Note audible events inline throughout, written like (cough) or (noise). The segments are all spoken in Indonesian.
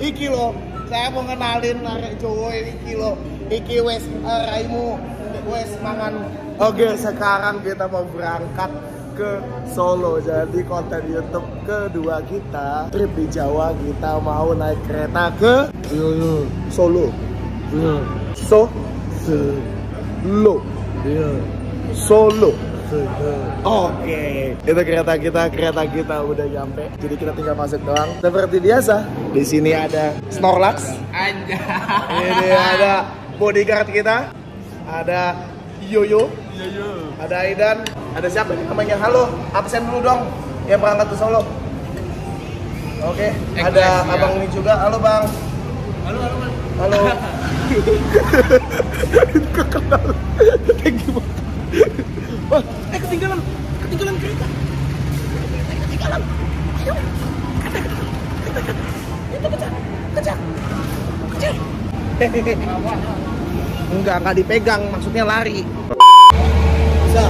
iki lo saya mau kenalin arek Jawa iki lo iki wes eh, raimu wes mangan oke sekarang kita mau berangkat ke Solo jadi konten YouTube kedua kita trip di Jawa kita mau naik kereta ke yo. Solo Yo. So Se. Lo Yo. Solo Oke, itu kereta kita, kereta kita udah nyampe. Jadi kita tinggal masuk doang. Seperti biasa, di sini ada Snorlax. Ini ada bodyguard kita. Ada Yoyo. Ada Aidan. Ada siapa nih namanya? Halo, absen dulu dong. Yang berangkat ke Solo. Oke, ada abang ini juga. Halo bang. Halo, halo, halo. (laughs) (laughs) Kekenal. Thank you. Bang. Wah, eh ketinggalan, ketinggalan kereta. Ketinggalan. Ayo, kejar, kejar, kejar. Itu kejar, kejar, kejar. Hehehe. (laughs) Enggak, enggak dipegang, maksudnya lari. Bisa.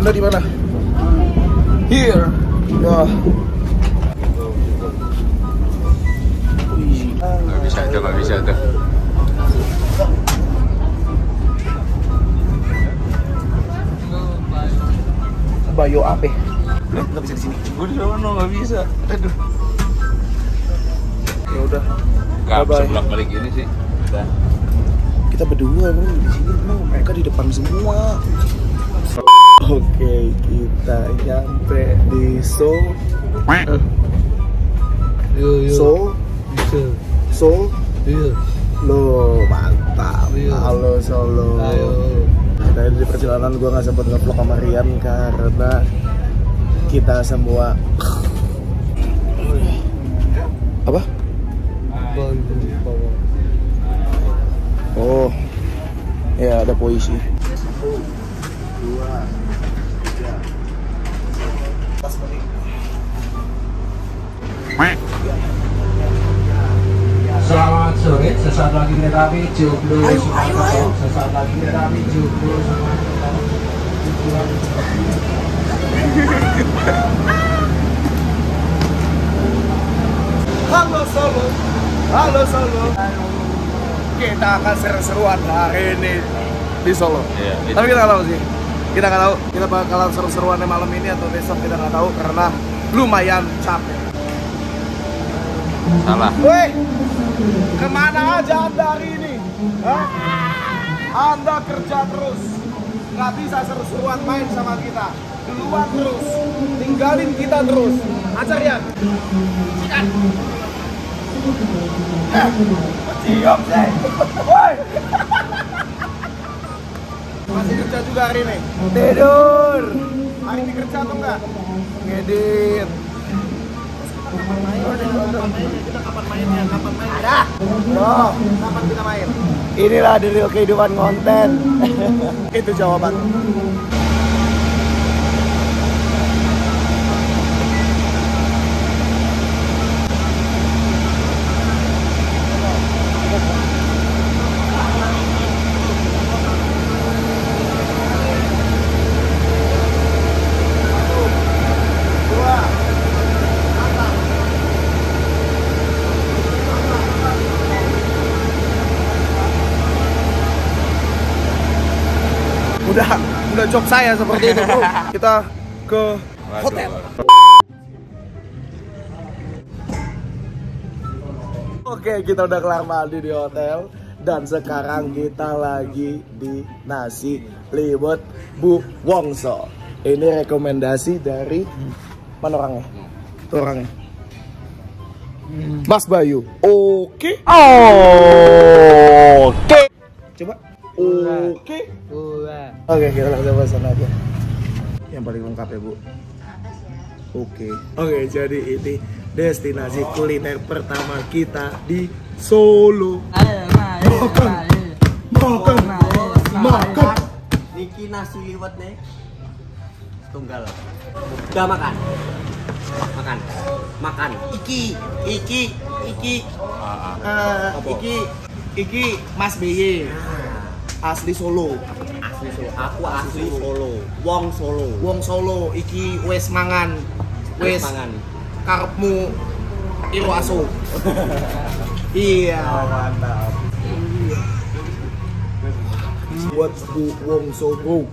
Anda di mana? Here. Wah. Nggak bisa tuh, nggak bisa tuh. Bayo apa? Nggak bisa di sini. Gue di sana nggak bisa. Aduh. Ya udah. Nggak bisa Bye-bye. bolak balik ini sih. Udah. Kita berdua bro di sini bro. Mereka di depan semua. (laughs) Oke, kita nyampe di So. Yo yo. So, Bisa. So, Iya. lo mantap. Iya. Halo Solo. Ayo. Nah, tadi di perjalanan gue nggak sempat ngevlog sama Rian karena kita semua apa? Oh, ya ada puisi. Dua, Selamat sore, sesaat lagi kereta api Joglo Sumarto. Sesaat lagi kereta api Joglo Sumarto. Halo Solo, halo Solo. Kita akan seru-seruan hari ini di Solo. Iya, itu. Tapi kita nggak tahu sih. Kita nggak tahu kita bakalan seru-seruannya malam ini atau besok kita nggak tahu karena lumayan capek. Salah. Woi, ke mana aja anda hari ini? Hah? Anda kerja terus, nggak bisa seru-seruan main sama kita. Duluan terus, tinggalin kita terus. Acarian. Sikat. Eh, cium sih. Woi. Masih kerja juga hari ini? Tidur. Hari ini kerja atau enggak? Ngedit. Ada. Loh, kapan kita main? Inilah dari kehidupan konten. (laughs) Itu jawaban. Dua. Udah, udah job saya seperti itu bro. (laughs) Kita ke Waduh. hotel. Oke, kita udah kelar mandi di hotel dan sekarang kita lagi di nasi liwet Bu Wongso. Ini rekomendasi dari mana orangnya? Orangnya. Mas Bayu. Oke. Oke. Coba. Oke. Oke, kita langsung pesan aja. Yang paling lengkap ya, Bu. Oke. Oke, jadi ini destinasi kuliner pertama kita di Solo. Ayo. Makan. Makan. Niki nasi liwet nih tunggal udah makan makan makan iki iki iki. Eh, iki Iki Mas BY asli Solo. Asli Solo. Aku asli Solo. Wong Solo. Wong Solo iki wes mangan wes mangan. karepmu iro aso. (laughs) iya. mantap. Buat bu Wong Solo.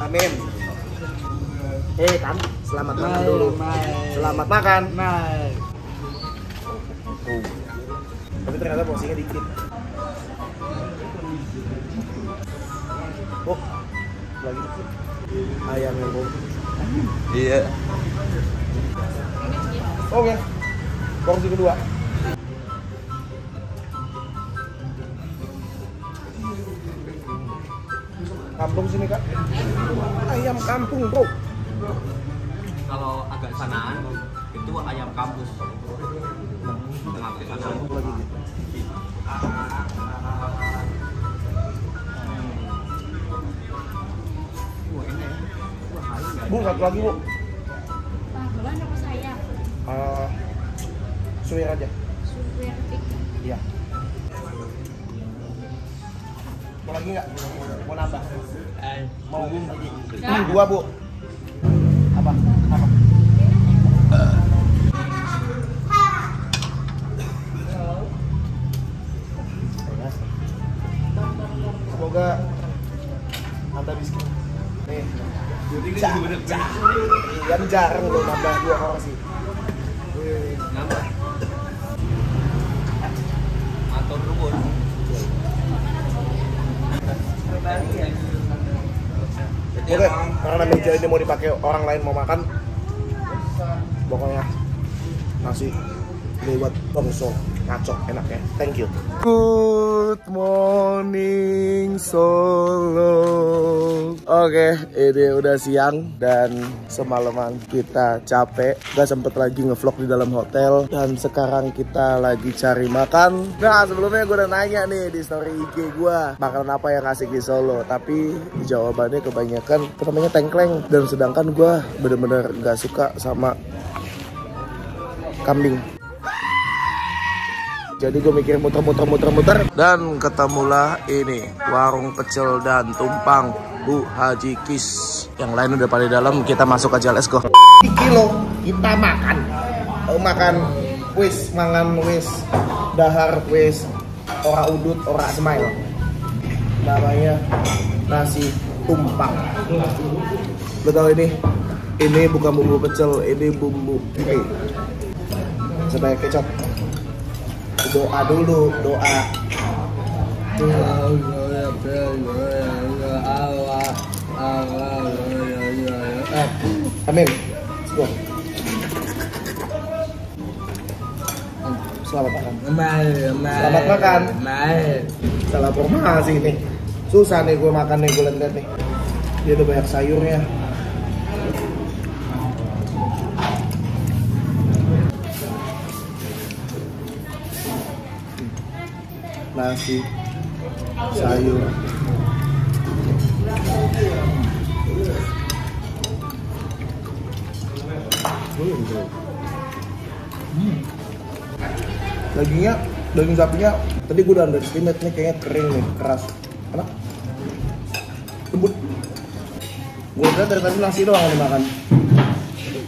Amin. Eh kan, selamat makan dulu. Selamat makan. Mai. Oh. Tapi ternyata porsinya dikit. Oh, lagi dikit. Ayam yang bau. Iya. Oke. Porsi kedua. Kampung sini kak. Ayam kampung bro. Kalau agak sanaan itu ayam kampus. Bu, satu lagi bu. Panggilan apa saya? Uh, suwir aja. Tiga. Iya. Mau lagi nggak? Mau nambah? Mau Ya. dua bu. Jarang lo nambah dua orang sih. Nambah. Atau rumput. Oke, karena meja ini mau dipakai orang lain mau makan, pokoknya nasi lewat bongso ngaco enak ya. Thank you. Good morning Solo. Oke, ini udah siang dan semalaman kita capek, gak sempet lagi ngevlog di dalam hotel dan sekarang kita lagi cari makan. Nah sebelumnya gue udah nanya nih di story IG gue makanan apa yang asik di Solo, tapi jawabannya kebanyakan namanya tengkleng dan sedangkan gue bener-bener gak suka sama kambing. Jadi gue mikir muter-muter muter-muter dan ketemulah ini warung pecel dan tumpang Bu Haji Kis. Yang lain udah pada dalam, kita masuk aja let's go. Kilo kita makan. Oh, makan wis mangan wis dahar wis ora udut ora smile. Namanya nasi tumpang. Lo tau ini? Ini bukan bumbu pecel, ini bumbu mie. Sebagai kecap doa dulu doa. Eh, amin. Go. Selamat makan Selamat makan. salah formasi nih susah nih gue makan nih gue liat nih. Dia udah banyak sayurnya nasi sayur. Dagingnya daging sapinya tadi gue udah underestimate nih kayaknya kering nih keras. Enak. Lembut. Gue kira dari tadi nasi doang yang dimakan.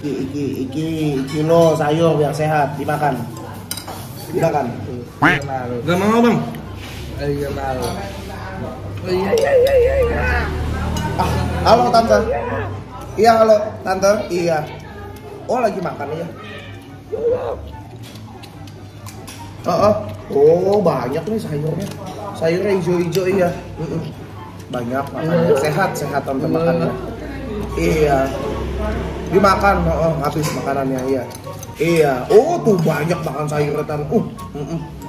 Iki iki iki kilo sayur biar sehat dimakan. Dimakan Gak mau bang? Ah, halo tante. Iya halo tante. Iya. Oh lagi makan ya? Oh, oh. oh banyak nih sayurnya. Sayurnya hijau-hijau iya. Banyak makannya. Sehat sehat tante makannya. Iya. Dimakan, oh, oh, habis makanannya iya. Iya. Oh tuh banyak makan sayurnya tante. Uh, mm-mm.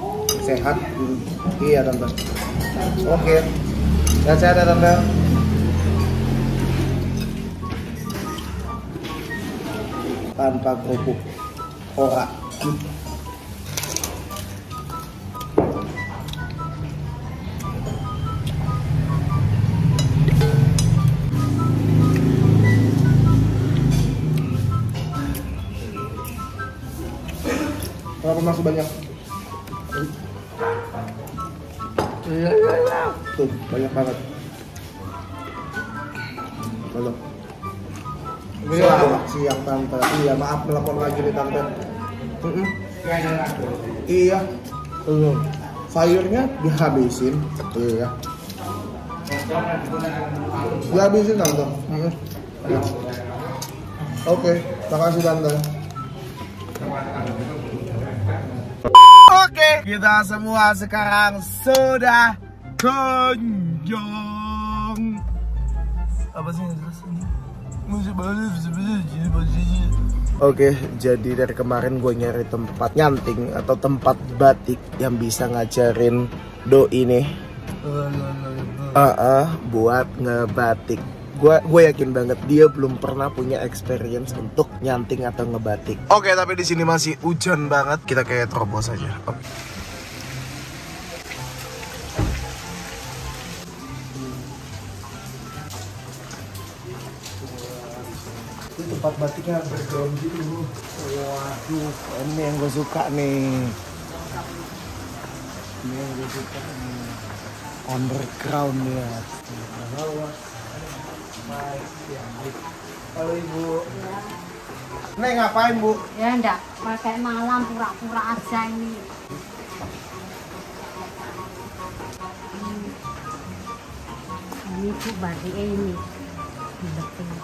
Sehat. Iya tante. Oke. Dan sehat ya tante. Tanpa kerupuk. Ora. Kenapa masuk banyak? Tuh, banyak banget. Halo. Siang, siang tante. Iya, maaf telepon lagi nih tante. Mm-mm. Iya. Tuh. Sayurnya dihabisin. Iya. Dihabisin tante. Oke, makasih tante. Oke, kita semua sekarang sudah kenyang. Apa sih yang jelas ini? Oke, jadi dari kemarin gue nyari tempat nyanting atau tempat batik yang bisa ngajarin doi nih. Ah, ah, buat ngebatik. Gue gue yakin banget dia belum pernah punya experience untuk nyanting atau ngebatik. Oke, tapi di sini masih hujan banget. Kita kayak terobos aja. Oke. Tempat batiknya underground gitu. Waduh, ini yang gue suka nih. Ini yang gue suka nih. Underground ya. Halo Ibu. Nek ngapain Bu? Ya enggak, pakai malam pura-pura aja ini. Ini tuh batik ini. Dilepen,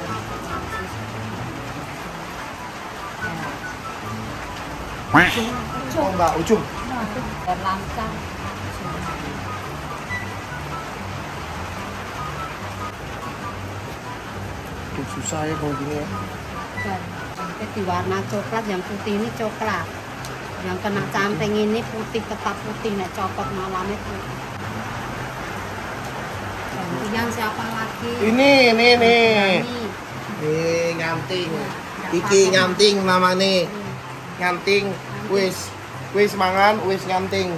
Oh, enggak, ujung. Tuh, susah ya kalau gini ya. sampai di warna coklat yang putih ini coklat yang kena camping ini putih tetap putih nek copot malamnya putih gantian siapa lagi Ini, ini, ini. Ini. Nih, nyanting. Nggak Iki nama nih. Nyanting, wis. Wis mangan, wis nyanting.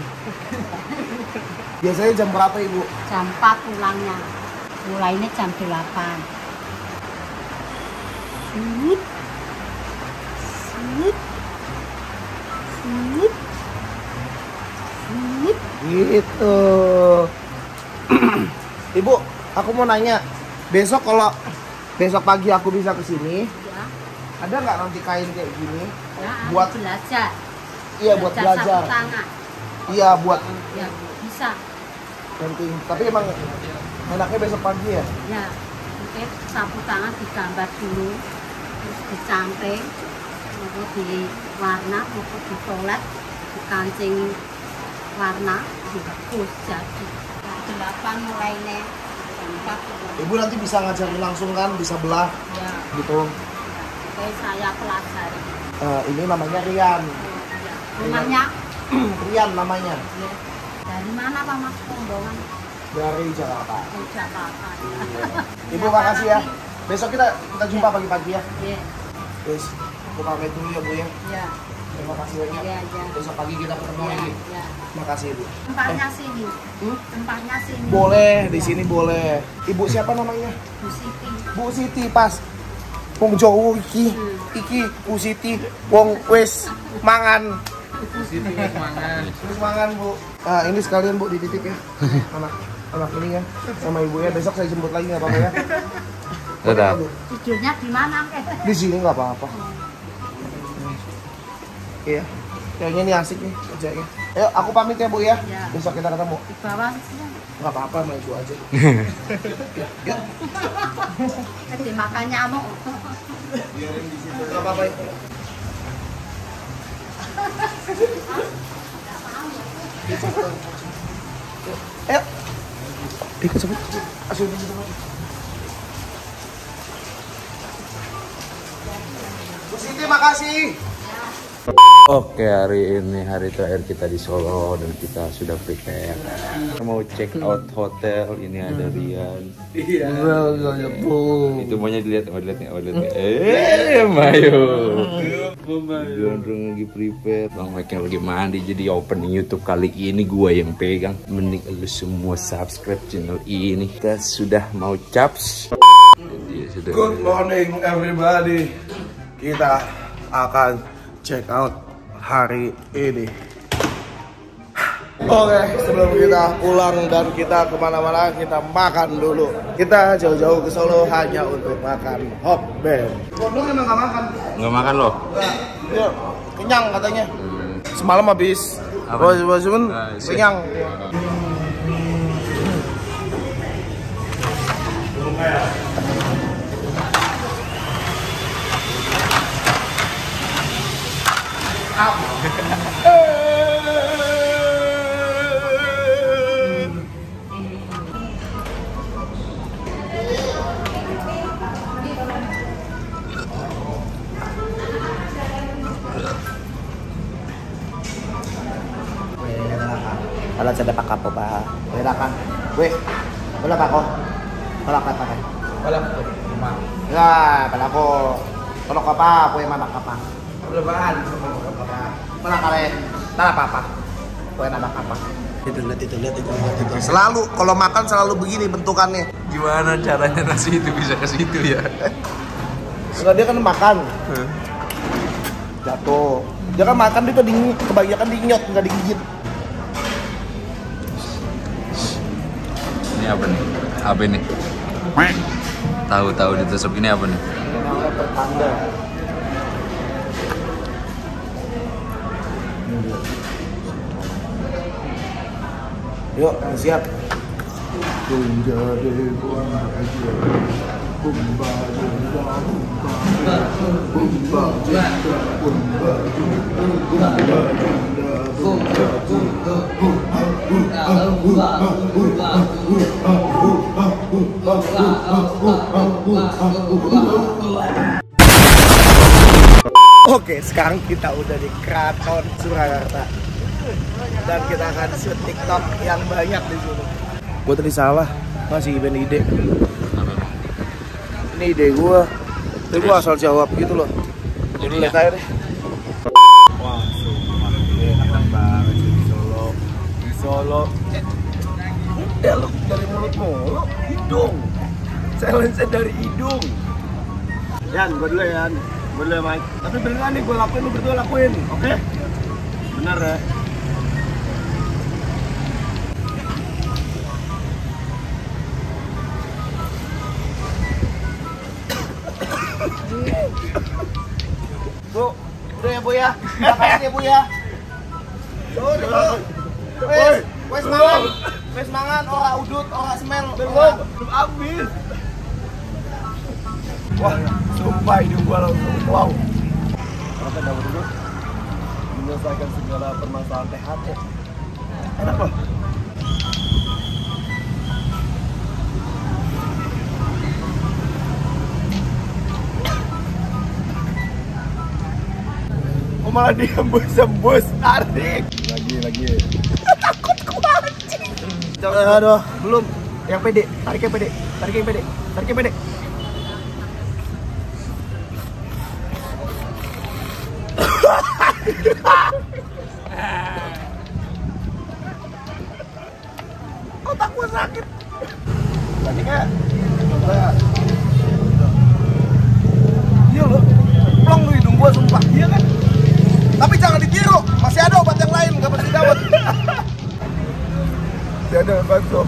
Biasanya jam berapa Ibu? jam 4 pulangnya mulainya jam 8 Sip. Sip. Sip. Sip. Gitu. (clears throat) Ibu, aku mau nanya. Besok kalau besok pagi aku bisa ke sini, ya ada nggak nanti kain kayak gini? Ya Buat- buat belajar Iya, buat sapu belajar. Iya, buat ya bisa nanti. Tapi emang enaknya besok pagi ya? ya oke sapu tangan digambar dulu terus dicamping lalu di warna maupun ditolet dikancing warna dibungkus jadi delapan mulainya. Ibu nanti bisa ngajarin langsung kan, bisa belah ya gitu. oke saya pelajari Eh, ini namanya Rian. Ya. rumahnya (clears throat) Rian namanya ya. dari mana pak mas rombongan dari Jakarta. oh Jakarta Ibu makasih ya. Besok kita kita jumpa pagi-pagi ya. ya Terus aku pamit dulu ya Bu ya. ya Terima kasih banyak. ya ya Besok pagi kita ketemu ya, lagi. ya. Makasih Ibu. tempatnya sini Hmm? tempatnya sini Boleh, di sini boleh. Ibu siapa namanya? Bu Siti Bu Siti pas. Wong Jowo iki, iki Bu Siti, wong wis mangan. Wis mangan Bu. Ah, ini sekalian Bu dititip ya. Anak anak ini ya sama ibu ya. Besok saya jemput lagi nggak apa-apa ya. Bu. tidurnya di mana Kek? Di sini nggak apa-apa. Iya. Kayaknya ini asik nih kerjanya. Ayo, aku pamit ya Bu ya. Ya. Besok kita ketemu. di bawah sini Nggak apa-apa sama ibu aja. (laughs) Yuk. Eh, dimakan nyamuk Nggak apa-apa. Ayo. Ikut sebut. Asyik ikut sebut. Bu Siti makasih. Oke hari ini hari terakhir kita di Solo dan kita sudah prepare. Mau check out hotel. Ini ada Rian. Iya. itu maunya dilihat mau dilihat mau dilihat eh Mayo Gondrong lagi prepare. Bang Mike lagi mandi jadi opening YouTube kali ini gua yang pegang. Mending lu semua subscribe channel ini. Kita sudah mau caps. Good morning everybody. Kita akan check out hari ini. Oke, sebelum kita pulang dan kita ke mana-mana, kita makan dulu. Kita jauh-jauh ke Solo hanya untuk makan hot band. Gondong emang gak makan? nggak makan loh Enggak, dia kenyang katanya. Semalam habis. Apa? Bos bos pun Ah, siap. Kalau sa dapat kapo ba? Wala ka. We. Wala pa ako. Wala ka pa. Wala po. Ya, pala ko. Kalau ka pa, kuya mama ka pa. Wala ka rin. Tara pa pa. Kuya mama ka pa. Itu lihat itu lihat itu lihat itu. Selalu kalau makan selalu begini bentukannya. gimana caranya nasi itu bisa ke situ ya Setelah dia kan makan. Jatuh. Dia kan makan dia tuh di, kebanyakan dinyot nggak digigit. ini apa nih apa ini tahu tahu ditusuk ini apa nih Ini namanya pertanda. Yuk, siap. Oke, sekarang kita udah di Kraton Surakarta. Dan kita akan shoot TikTok yang banyak di sini. Gue tadi salah, masih event ide. Ini ide gue. Tapi gue asal jawab gitu loh. Jadi lihat aja deh. Wah, sumpah. Ini enak banget sih di Solo. Di Solo. Udah lo, dari mulut mulu. Hidung. Challenge dari hidung. Yan, gue dulu ya, Yan. Gue dulu ya, Mike. Tapi beneran nih, gue lakuin, lu berdua lakuin. Oke? Bener ya? Ya Bu ya. Tuh, tuh. Wes, wes mangan. Wes mangan, ora udut, ora smell. Belum, belum habis. Wah, sumpah ini gua langsung wow. Maka dapat duduk menyelesaikan segala permasalahan THT. Enak loh. Malah dia embus-embus tarik. Lagi lagi. (laughs) Takut gua anjing. Aduh, belum. Yang pede, tarik yang pede, tarik yang pede, tarik yang pede. (laughs) Otak gua sakit. Tadi kayak Iya loh, plong lu hidung gua sumpah. Iya kan? Ditiru, masih ada obat yang lain, nggak pasti dapat. Masih ada obat tuh.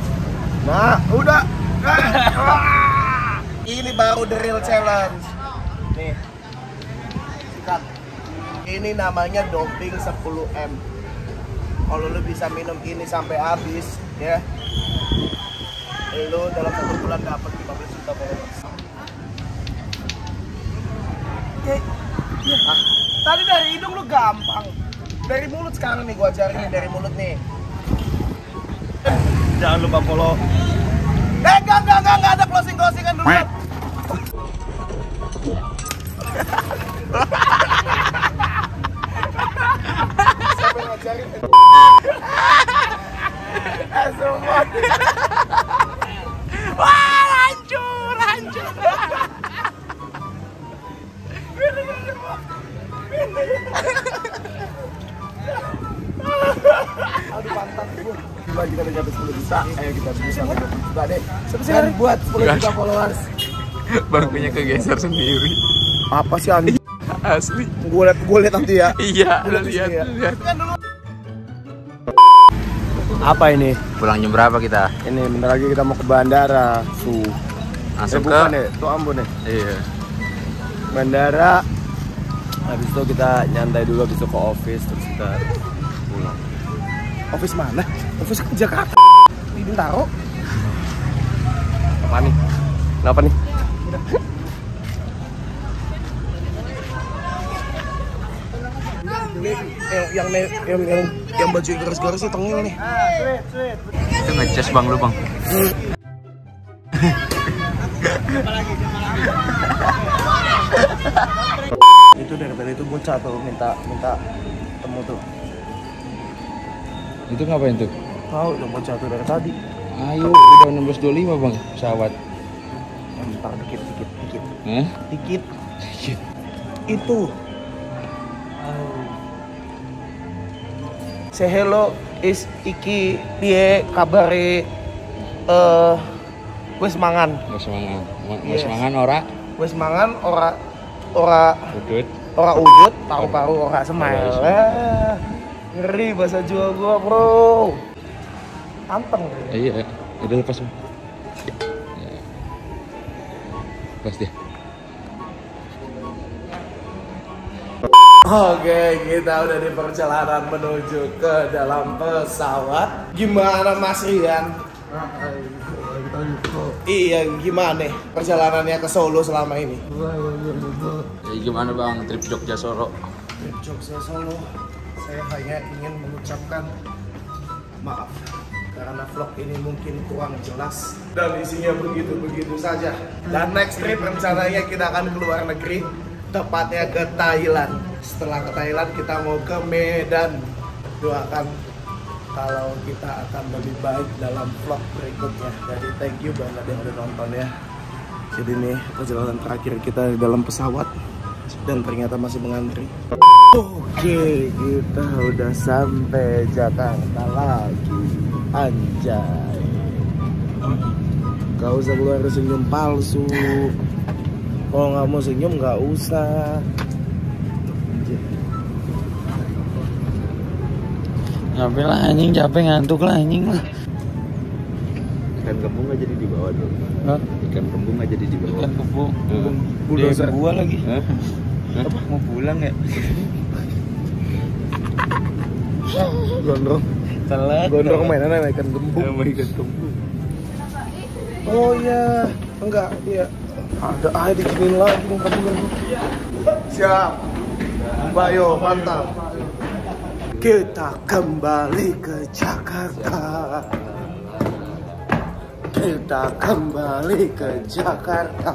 Nah, udah. Ah. Ini baru the real challenge. Nih. Ini namanya doping 10M. Kalau lu bisa minum ini sampai habis, ya. Lu dalam satu bulan dapat 15 juta bonus. Oke. Ah, Tadi dari hidung lu gampang. Dari mulut sekarang nih gua ajarin dari mulut nih. Jangan lupa follow. Juta followers. Bangkunya kegeser sendiri. Apa sih anjing? (laughs) Asli. Gue liat gue liat nanti ya. Iya, lu liat lihat, sini ya. lihat. Apa ini? Pulang jam berapa kita? Ini bentar lagi kita mau ke bandara. Su. Langsung eh, ke bukan tuh Ambon deh. Iya. Bandara. Habis itu kita nyantai dulu habis itu ke office terus kita pulang. Office mana? Office ke Jakarta. Di Bintaro. Apa nih? Kenapa nih? Ini yang yang yang yang, yang baju garis-garis itu tengil nih. Itu ngecas bang lu bang. Itu dari tadi itu bocah tuh minta minta temu tuh. Itu ngapain tuh? Tahu tuh bocah tuh dari tadi. Ayo, udah 1625 bang, pesawat. Ntar dikit dikit dikit Hah? dikit. Itu. Say hello is iki piye kabare eh wis mangan. Mas mangan, Yes. mangan ora, Wis mangan ora ora udut. ora udut, paru-paru ora smile. Eh, ngeri bahasa Jawa gua, Bro. Anteng. Eh, iya, udah lepas Lepas dia. Oke, kita udah di perjalanan menuju ke dalam pesawat. Gimana Mas Rian? Iya, gimana perjalanannya ke Solo selama ini? Eh, gimana bang, trip Jogja Solo? Jogja Solo, saya hanya ingin mengucapkan maaf karena vlog ini mungkin kurang jelas dan isinya begitu-begitu saja. Dan next trip rencananya kita akan keluar negeri, tepatnya ke Thailand. Setelah ke Thailand kita mau ke Medan. Doakan kalau kita akan lebih baik dalam vlog berikutnya. Jadi thank you banget yang udah nonton ya. Jadi nih perjalanan terakhir kita di dalam pesawat dan ternyata masih mengantri. Oke, kita udah sampai Jakarta lagi. Anjay. Gak usah keluar senyum palsu. Kalau nggak mau senyum nggak usah. Capek lah anjing, capek ngantuk lah anjing lah. Ikan kembung nggak jadi dibawa dong. Hah? Ikan kembung nggak jadi dibawa. Ikan kupu. Hmm. Bulldozer. Gua lagi. Hah? Mau pulang ya? Gondrong, Telat. gondrong mainan sama ikan gembung. Sama ikan kembung. Oh iya, enggak dia ada ah diginin lagi nih kamu Siap. Bayo, mantap. Kita kembali ke Jakarta. Kita kembali ke Jakarta.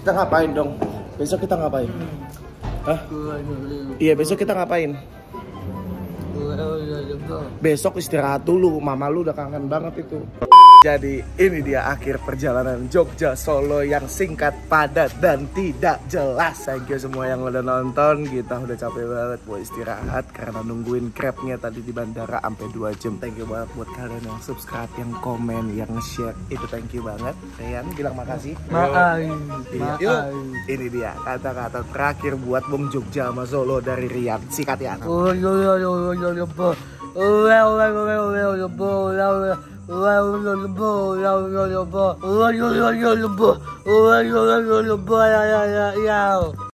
Kita ngapain dong? Besok kita ngapain? Hah? Iya, besok kita ngapain? Besok istirahat dulu, mama lu udah kangen banget itu. Jadi ini dia akhir perjalanan Jogja Solo yang singkat, padat dan tidak jelas. Thank you semua yang udah nonton. Kita udah capek banget buat istirahat karena nungguin grabnya tadi di bandara sampai 2 jam. Thank you banget buat kalian yang subscribe, yang komen, yang share. Itu thank you banget. Rian bilang makasih. Maaf. Iya. Ini dia kata-kata terakhir buat Bung Jogja sama Solo dari Rian. Sikat ya. Oh, Yeah.